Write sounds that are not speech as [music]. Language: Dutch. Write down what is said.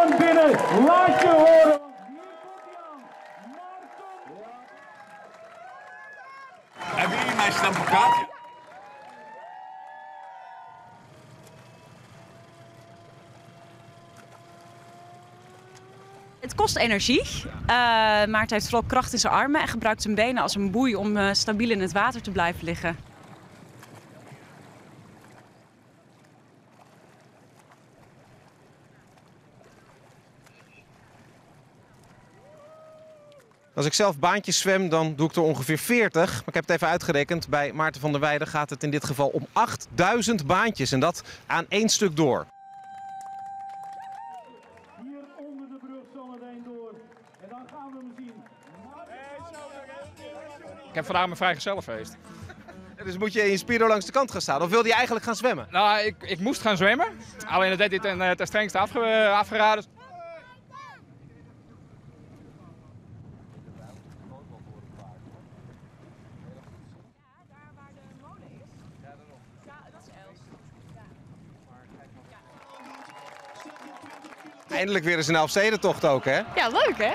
Allen binnen, laat je horen. Hebben jullie mijn stemplakkaat? Het kost energie. Uh, Maarten heeft vooral kracht in zijn armen en gebruikt zijn benen als een boei om uh, stabiel in het water te blijven liggen. Als ik zelf baantjes zwem, dan doe ik er ongeveer 40. Maar ik heb het even uitgerekend. Bij Maarten van der Weijden gaat het in dit geval om 8000 baantjes. En dat aan één stuk door. Hier onder de brug zometeen door. En dan gaan we hem zien. Ik heb vandaag mijn vrijgezellenfeest. [laughs] Dus moet je in je Spiro langs de kant gaan staan? Of wilde je eigenlijk gaan zwemmen? Nou, ik, ik moest gaan zwemmen. Alleen dat deed hij ten, eh, ten strengste afge, afgeraden. Eindelijk weer eens een Elfstedentocht ook, hè? Ja, leuk hè?